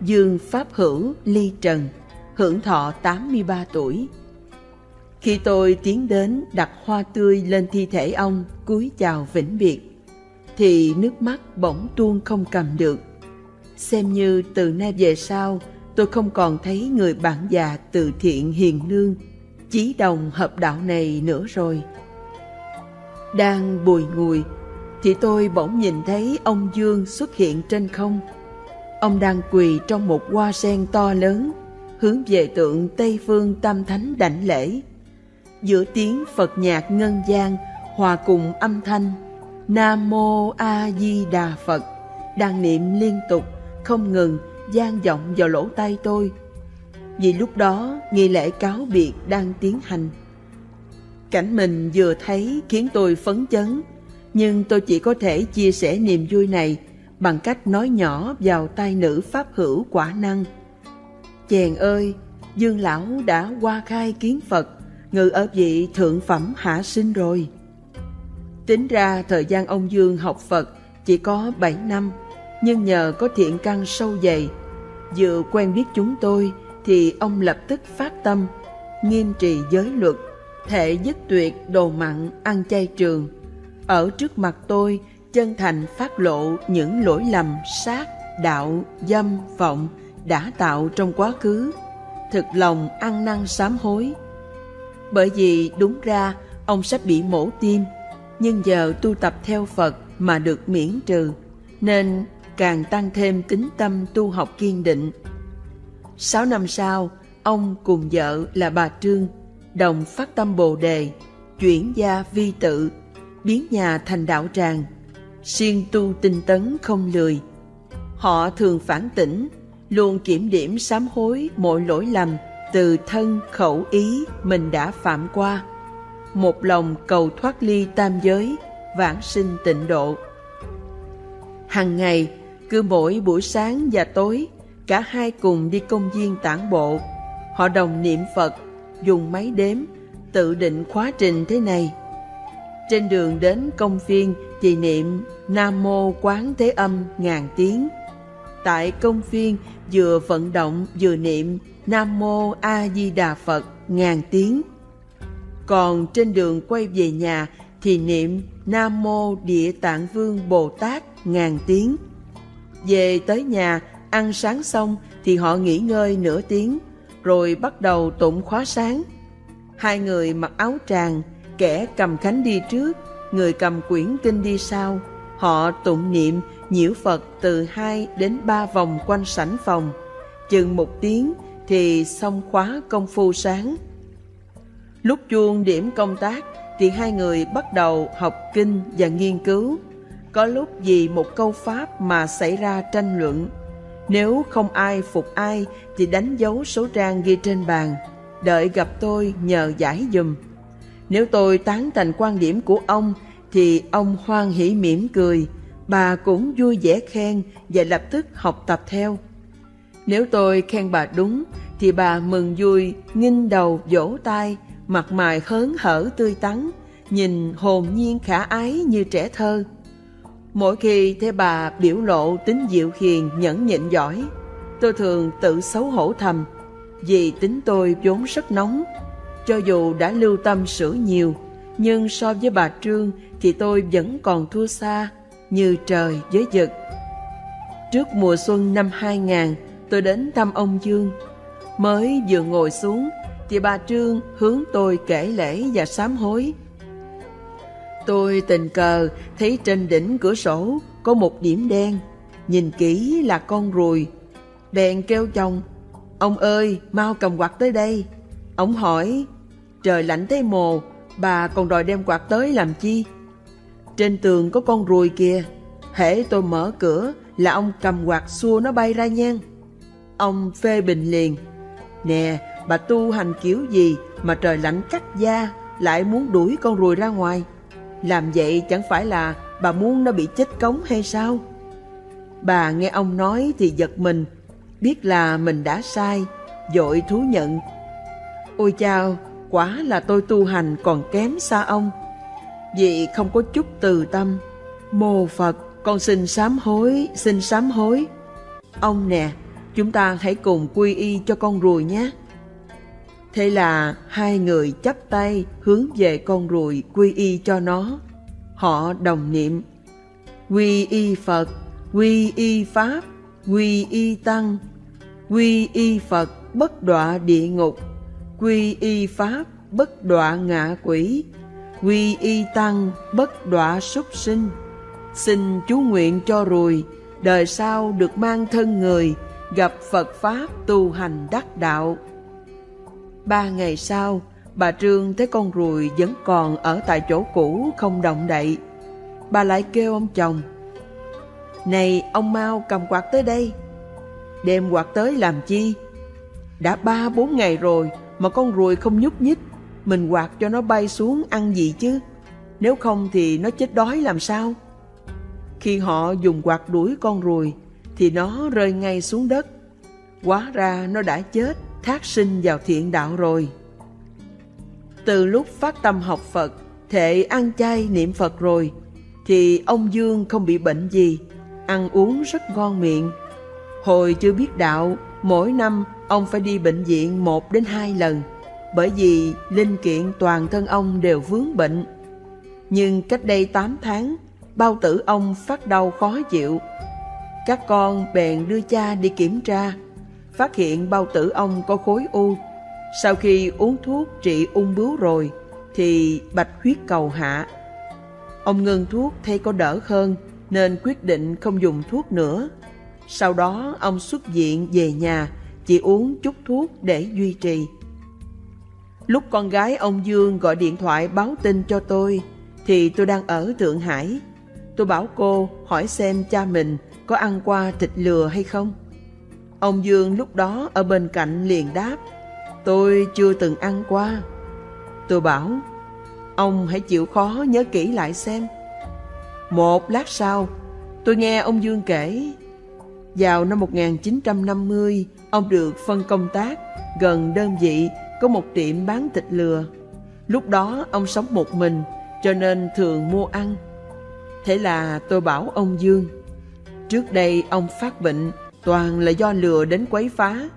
Dương Pháp Hữu ly trần, hưởng thọ 83 tuổi. Khi tôi tiến đến đặt hoa tươi lên thi thể ông cúi chào vĩnh biệt, thì nước mắt bỗng tuôn không cầm được. Xem như từ nay về sau, tôi không còn thấy người bạn già từ thiện hiền lương, chí đồng hợp đạo này nữa rồi. Đang bùi ngùi, thì tôi bỗng nhìn thấy ông Dương xuất hiện trên không. Ông đang quỳ trong một hoa sen to lớn, hướng về tượng Tây Phương Tam Thánh đảnh lễ. Giữa tiếng Phật nhạc ngân gian hòa cùng âm thanh Nam Mô A Di Đà Phật đang niệm liên tục, không ngừng, gian vọng vào lỗ tai tôi. Vì lúc đó, nghi lễ cáo biệt đang tiến hành. Cảnh mình vừa thấy khiến tôi phấn chấn, nhưng tôi chỉ có thể chia sẻ niềm vui này bằng cách nói nhỏ vào tai nữ pháp hữu quả năng. Chèn ơi, Dương Lão đã qua khai kiến Phật, ngự ở vị thượng phẩm hạ sinh rồi. Tính ra thời gian ông Dương học Phật chỉ có 7 năm, nhưng nhờ có thiện căn sâu dày, vừa quen biết chúng tôi thì ông lập tức phát tâm, nghiêm trì giới luật, thể dứt tuyệt đồ mặn ăn chay trường. Ở trước mặt tôi, chân thành phát lộ những lỗi lầm sát, đạo, dâm, vọng đã tạo trong quá khứ, thực lòng ăn năn sám hối. Bởi vì đúng ra ông sắp bị mổ tim nhưng giờ tu tập theo Phật mà được miễn trừ, nên càng tăng thêm tính tâm tu học kiên định. Sáu năm sau, ông cùng vợ là bà Trương đồng phát tâm Bồ đề, chuyển gia vi tự, biến nhà thành đạo tràng, siêng tu tinh tấn không lười. Họ thường phản tỉnh, luôn kiểm điểm sám hối mọi lỗi lầm từ thân khẩu ý mình đã phạm qua một lòng cầu thoát ly tam giới, vãng sinh tịnh độ. Hằng ngày, cứ mỗi buổi sáng và tối, cả hai cùng đi công viên tản bộ. Họ đồng niệm Phật, dùng máy đếm, tự định khóa trình thế này. Trên đường đến công viên thì niệm Nam Mô Quán Thế Âm ngàn tiếng. Tại công viên vừa vận động vừa niệm Nam Mô A Di Đà Phật ngàn tiếng còn trên đường quay về nhà thì niệm Nam Mô Địa Tạng Vương Bồ Tát ngàn tiếng. Về tới nhà, ăn sáng xong thì họ nghỉ ngơi nửa tiếng, rồi bắt đầu tụng khóa sáng. Hai người mặc áo tràng, kẻ cầm khánh đi trước, người cầm quyển kinh đi sau. Họ tụng niệm nhiễu Phật từ hai đến ba vòng quanh sảnh phòng. Chừng một tiếng thì xong khóa công phu sáng. Lúc chuông điểm công tác thì hai người bắt đầu học kinh và nghiên cứu. Có lúc vì một câu pháp mà xảy ra tranh luận. Nếu không ai phục ai thì đánh dấu số trang ghi trên bàn, đợi gặp tôi nhờ giải dùm. Nếu tôi tán thành quan điểm của ông thì ông hoan hỷ mỉm cười, bà cũng vui vẻ khen và lập tức học tập theo. Nếu tôi khen bà đúng thì bà mừng vui, nghinh đầu vỗ tay mặt mày hớn hở tươi tắn, nhìn hồn nhiên khả ái như trẻ thơ. Mỗi khi thấy bà biểu lộ tính dịu hiền, nhẫn nhịn giỏi, tôi thường tự xấu hổ thầm, vì tính tôi vốn rất nóng. Cho dù đã lưu tâm sửa nhiều, nhưng so với bà Trương thì tôi vẫn còn thua xa, như trời với vực. Trước mùa xuân năm 2000, tôi đến thăm ông Dương. Mới vừa ngồi xuống thì bà Trương hướng tôi kể lễ và sám hối. Tôi tình cờ thấy trên đỉnh cửa sổ có một điểm đen, nhìn kỹ là con ruồi. Bèn kêu chồng, ông ơi, mau cầm quạt tới đây. Ông hỏi, trời lạnh thế mồ, bà còn đòi đem quạt tới làm chi? Trên tường có con ruồi kìa, hễ tôi mở cửa là ông cầm quạt xua nó bay ra nhan. Ông phê bình liền, nè, bà tu hành kiểu gì mà trời lạnh cắt da lại muốn đuổi con ruồi ra ngoài? Làm vậy chẳng phải là bà muốn nó bị chết cống hay sao? Bà nghe ông nói thì giật mình, biết là mình đã sai, dội thú nhận. Ôi chao, quả là tôi tu hành còn kém xa ông. Vì không có chút từ tâm. Mô Phật, con xin sám hối, xin sám hối. Ông nè, chúng ta hãy cùng quy y cho con ruồi nhé. Thế là hai người chắp tay hướng về con ruồi quy y cho nó. Họ đồng niệm Quy y Phật, quy y Pháp, quy y Tăng, quy y Phật bất đọa địa ngục, quy y Pháp bất đọa ngạ quỷ, quy y Tăng bất đọa súc sinh. Xin chú nguyện cho ruồi đời sau được mang thân người, gặp Phật Pháp tu hành đắc đạo. Ba ngày sau, bà Trương thấy con ruồi vẫn còn ở tại chỗ cũ không động đậy. Bà lại kêu ông chồng, Này ông mau cầm quạt tới đây. Đem quạt tới làm chi? Đã ba bốn ngày rồi mà con ruồi không nhúc nhích, mình quạt cho nó bay xuống ăn gì chứ? Nếu không thì nó chết đói làm sao? Khi họ dùng quạt đuổi con ruồi thì nó rơi ngay xuống đất. Quá ra nó đã chết, thác sinh vào thiện đạo rồi. Từ lúc phát tâm học Phật, thệ ăn chay niệm Phật rồi, thì ông Dương không bị bệnh gì, ăn uống rất ngon miệng. Hồi chưa biết đạo, mỗi năm ông phải đi bệnh viện một đến hai lần, bởi vì linh kiện toàn thân ông đều vướng bệnh. Nhưng cách đây 8 tháng, bao tử ông phát đau khó chịu. Các con bèn đưa cha đi kiểm tra, phát hiện bao tử ông có khối u. Sau khi uống thuốc trị ung bướu rồi, thì bạch huyết cầu hạ. Ông ngừng thuốc thấy có đỡ hơn, nên quyết định không dùng thuốc nữa. Sau đó ông xuất viện về nhà, chỉ uống chút thuốc để duy trì. Lúc con gái ông Dương gọi điện thoại báo tin cho tôi, thì tôi đang ở Thượng Hải. Tôi bảo cô hỏi xem cha mình có ăn qua thịt lừa hay không. Ông Dương lúc đó ở bên cạnh liền đáp, tôi chưa từng ăn qua. Tôi bảo, ông hãy chịu khó nhớ kỹ lại xem. Một lát sau, tôi nghe ông Dương kể, vào năm 1950, ông được phân công tác gần đơn vị có một tiệm bán thịt lừa. Lúc đó ông sống một mình, cho nên thường mua ăn. Thế là tôi bảo ông Dương, trước đây ông phát bệnh toàn là do lừa đến quấy phá.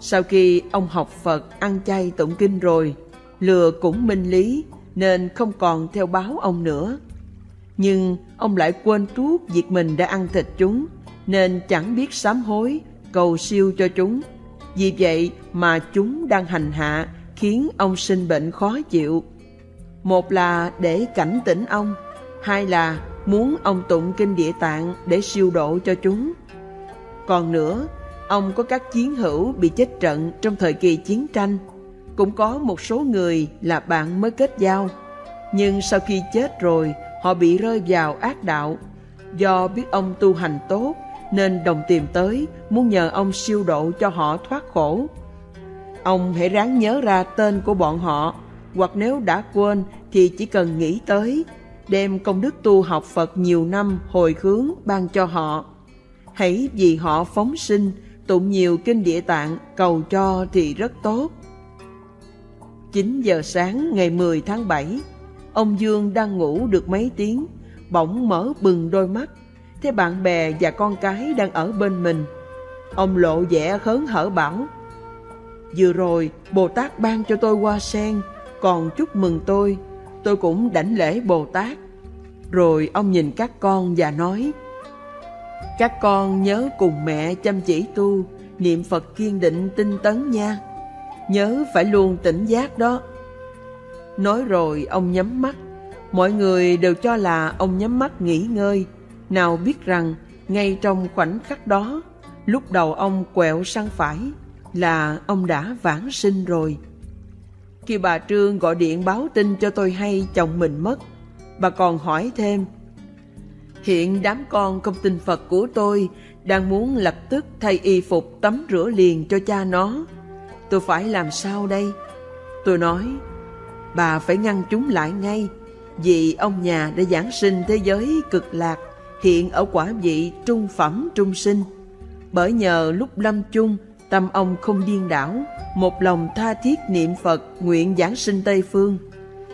Sau khi ông học Phật ăn chay tụng kinh rồi, lừa cũng minh lý nên không còn theo báo ông nữa. Nhưng ông lại quên tuốt việc mình đã ăn thịt chúng, nên chẳng biết sám hối, cầu siêu cho chúng. Vì vậy mà chúng đang hành hạ, khiến ông sinh bệnh khó chịu. Một là để cảnh tỉnh ông, hai là muốn ông tụng kinh địa tạng để siêu độ cho chúng. Còn nữa, ông có các chiến hữu bị chết trận trong thời kỳ chiến tranh. Cũng có một số người là bạn mới kết giao. Nhưng sau khi chết rồi, họ bị rơi vào ác đạo. Do biết ông tu hành tốt, nên đồng tìm tới muốn nhờ ông siêu độ cho họ thoát khổ. Ông hãy ráng nhớ ra tên của bọn họ, hoặc nếu đã quên thì chỉ cần nghĩ tới, đem công đức tu học Phật nhiều năm hồi hướng ban cho họ. Hãy vì họ phóng sinh, tụng nhiều kinh địa tạng, cầu cho thì rất tốt. 9 giờ sáng ngày 10 tháng 7, ông Dương đang ngủ được mấy tiếng, bỗng mở bừng đôi mắt, thấy bạn bè và con cái đang ở bên mình. Ông lộ vẻ hớn hở bảo, Vừa rồi Bồ Tát ban cho tôi hoa sen, còn chúc mừng tôi, tôi cũng đảnh lễ Bồ Tát. Rồi ông nhìn các con và nói, Các con nhớ cùng mẹ chăm chỉ tu, niệm Phật kiên định tinh tấn nha. Nhớ phải luôn tỉnh giác đó. Nói rồi ông nhắm mắt, mọi người đều cho là ông nhắm mắt nghỉ ngơi, nào biết rằng ngay trong khoảnh khắc đó, lúc đầu ông quẹo sang phải là ông đã vãng sinh rồi. Khi bà Trương gọi điện báo tin cho tôi hay chồng mình mất, bà còn hỏi thêm. Hiện đám con công tin Phật của tôi đang muốn lập tức thay y phục tắm rửa liền cho cha nó. Tôi phải làm sao đây? Tôi nói, bà phải ngăn chúng lại ngay, vì ông nhà đã giảng sinh thế giới cực lạc, hiện ở quả vị trung phẩm trung sinh. Bởi nhờ lúc lâm chung, tâm ông không điên đảo, một lòng tha thiết niệm Phật nguyện giảng sinh Tây Phương,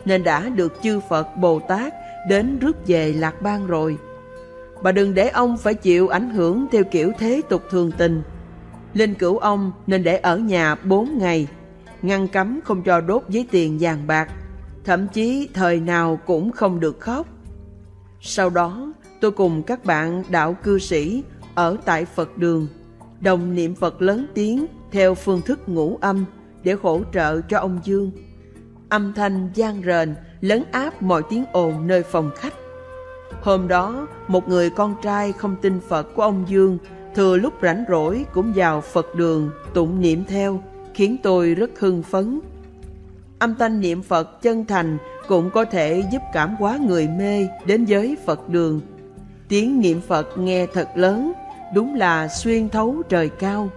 nên đã được chư Phật Bồ Tát đến rước về Lạc Bang rồi. Bà đừng để ông phải chịu ảnh hưởng theo kiểu thế tục thường tình. Linh cửu ông nên để ở nhà bốn ngày, ngăn cấm không cho đốt giấy tiền vàng bạc, thậm chí thời nào cũng không được khóc. Sau đó, tôi cùng các bạn đạo cư sĩ ở tại Phật đường, đồng niệm Phật lớn tiếng theo phương thức ngũ âm để hỗ trợ cho ông Dương. Âm thanh gian rền lấn áp mọi tiếng ồn nơi phòng khách. Hôm đó, một người con trai không tin Phật của ông Dương thừa lúc rảnh rỗi cũng vào Phật đường tụng niệm theo, khiến tôi rất hưng phấn. Âm thanh niệm Phật chân thành cũng có thể giúp cảm hóa người mê đến với Phật đường. Tiếng niệm Phật nghe thật lớn, đúng là xuyên thấu trời cao.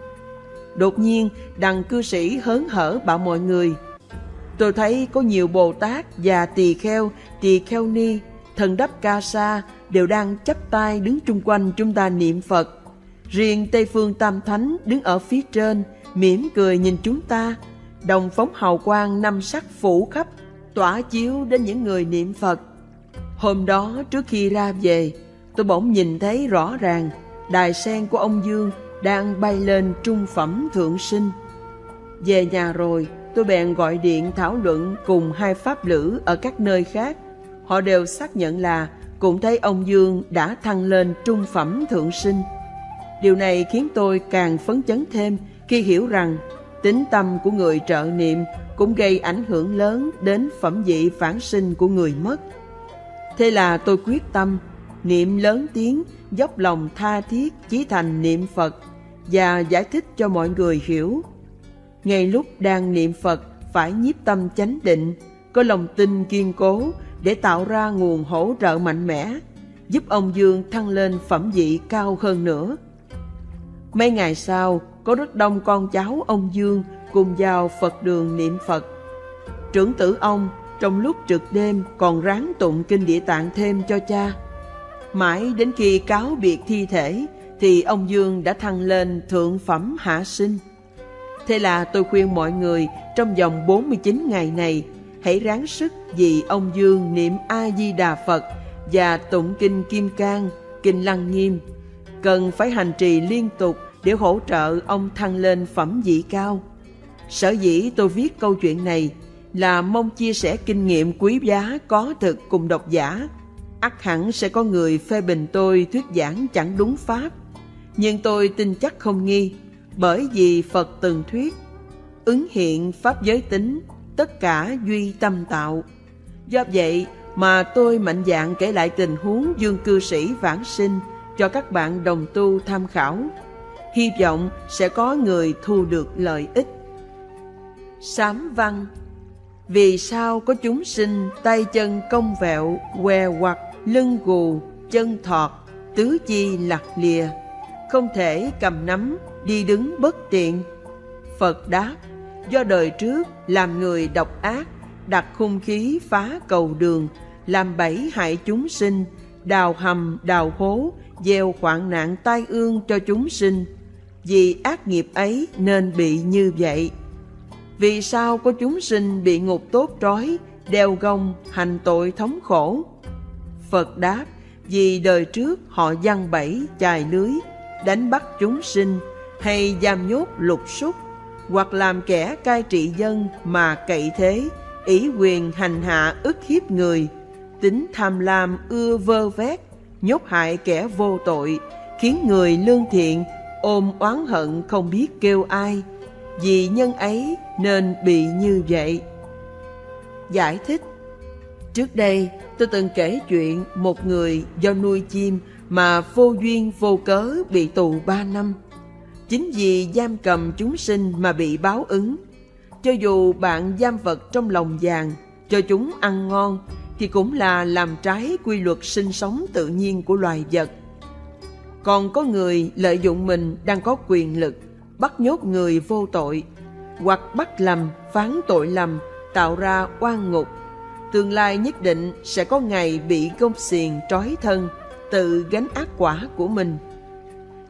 Đột nhiên, đằng cư sĩ hớn hở bảo mọi người. Tôi thấy có nhiều Bồ Tát và tỳ kheo, tỳ kheo ni, thần đắp ca sa đều đang chấp tay đứng chung quanh chúng ta niệm Phật. Riêng Tây Phương Tam Thánh đứng ở phía trên, mỉm cười nhìn chúng ta, đồng phóng hào quang năm sắc phủ khắp, tỏa chiếu đến những người niệm Phật. Hôm đó trước khi ra về, tôi bỗng nhìn thấy rõ ràng đài sen của ông Dương đang bay lên trung phẩm thượng sinh. Về nhà rồi, tôi bèn gọi điện thảo luận cùng hai pháp lữ ở các nơi khác. Họ đều xác nhận là cũng thấy ông Dương đã thăng lên trung phẩm thượng sinh. Điều này khiến tôi càng phấn chấn thêm khi hiểu rằng tính tâm của người trợ niệm cũng gây ảnh hưởng lớn đến phẩm vị phản sinh của người mất. Thế là tôi quyết tâm niệm lớn tiếng, dốc lòng tha thiết chí thành niệm Phật và giải thích cho mọi người hiểu. Ngay lúc đang niệm Phật phải nhiếp tâm chánh định, có lòng tin kiên cố để tạo ra nguồn hỗ trợ mạnh mẽ, giúp ông Dương thăng lên phẩm vị cao hơn nữa. Mấy ngày sau, có rất đông con cháu ông Dương cùng vào Phật đường niệm Phật. Trưởng tử ông trong lúc trực đêm còn ráng tụng kinh địa tạng thêm cho cha. Mãi đến khi cáo biệt thi thể thì ông Dương đã thăng lên thượng phẩm hạ sinh. Thế là tôi khuyên mọi người trong vòng 49 ngày này hãy ráng sức vì ông Dương niệm A-di-đà Phật và tụng kinh Kim Cang, kinh Lăng Nghiêm. Cần phải hành trì liên tục để hỗ trợ ông thăng lên phẩm vị cao. Sở dĩ tôi viết câu chuyện này là mong chia sẻ kinh nghiệm quý giá có thực cùng độc giả ắt hẳn sẽ có người phê bình tôi thuyết giảng chẳng đúng pháp. Nhưng tôi tin chắc không nghi, bởi vì Phật từng thuyết, ứng hiện pháp giới tính, tất cả duy tâm tạo. Do vậy mà tôi mạnh dạn kể lại tình huống dương cư sĩ vãng sinh cho các bạn đồng tu tham khảo hy vọng sẽ có người thu được lợi ích. Sám văn vì sao có chúng sinh tay chân cong vẹo, què hoặc, lưng gù, chân thọt, tứ chi lặt lìa, không thể cầm nắm, đi đứng bất tiện? Phật đáp, do đời trước làm người độc ác, đặt khung khí phá cầu đường, làm bẫy hại chúng sinh, đào hầm, đào hố, gieo hoạn nạn tai ương cho chúng sinh, vì ác nghiệp ấy nên bị như vậy. Vì sao có chúng sinh bị ngục tốt trói, đeo gông, hành tội thống khổ? Phật đáp, vì đời trước họ giăng bẫy, chài lưới, đánh bắt chúng sinh, hay giam nhốt lục súc, hoặc làm kẻ cai trị dân mà cậy thế, ý quyền hành hạ ức hiếp người, tính tham lam ưa vơ vét, nhốt hại kẻ vô tội, khiến người lương thiện ôm oán hận không biết kêu ai, vì nhân ấy nên bị như vậy. Giải thích Trước đây, tôi từng kể chuyện một người do nuôi chim mà vô duyên vô cớ bị tù ba năm. Chính vì giam cầm chúng sinh mà bị báo ứng. Cho dù bạn giam vật trong lòng vàng, cho chúng ăn ngon, thì cũng là làm trái quy luật sinh sống tự nhiên của loài vật. Còn có người lợi dụng mình đang có quyền lực, bắt nhốt người vô tội, hoặc bắt lầm, phán tội lầm, tạo ra oan ngục. Tương lai nhất định sẽ có ngày bị công xiềng trói thân, tự gánh ác quả của mình.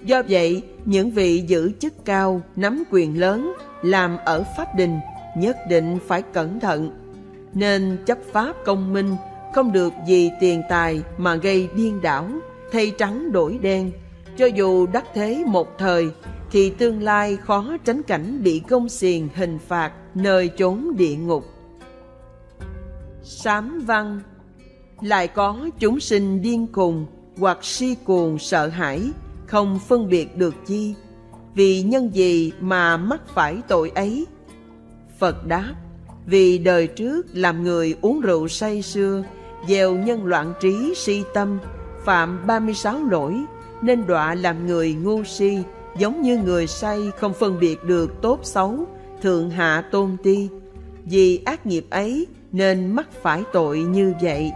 Do vậy, những vị giữ chức cao, nắm quyền lớn, làm ở pháp đình, nhất định phải cẩn thận. Nên chấp pháp công minh, không được vì tiền tài mà gây điên đảo, thay trắng đổi đen. Cho dù đắc thế một thời, thì tương lai khó tránh cảnh bị công xiềng hình phạt nơi chốn địa ngục. Sám văn Lại có chúng sinh điên cùng hoặc si cuồng sợ hãi, không phân biệt được chi, vì nhân gì mà mắc phải tội ấy? Phật đáp, vì đời trước làm người uống rượu say xưa gieo nhân loạn trí si tâm, phạm 36 lỗi, nên đọa làm người ngu si, giống như người say không phân biệt được tốt xấu, thượng hạ tôn ti. Vì ác nghiệp ấy nên mắc phải tội như vậy.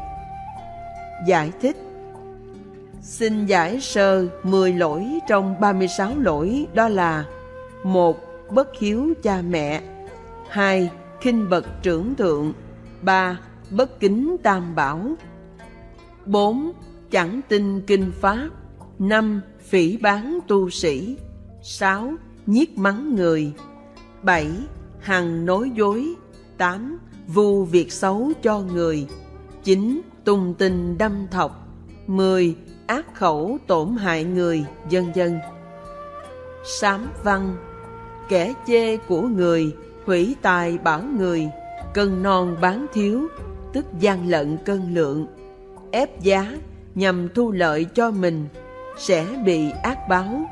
Giải thích Xin giải sơ 10 lỗi trong 36 lỗi đó là một Bất hiếu cha mẹ 2. khinh bậc trưởng thượng 3. Bất kính tam bảo 4. Chẳng tin kinh pháp 5. Phỉ bán tu sĩ 6. Nhiếc mắng người 7. Hằng nói dối 8. Vu việc xấu cho người 9. Tùng tình đâm thọc 10 ác khẩu tổn hại người, dân dân. Sám văn Kẻ chê của người, hủy tài bảo người, cân non bán thiếu, tức gian lận cân lượng, ép giá nhằm thu lợi cho mình, sẽ bị ác báo,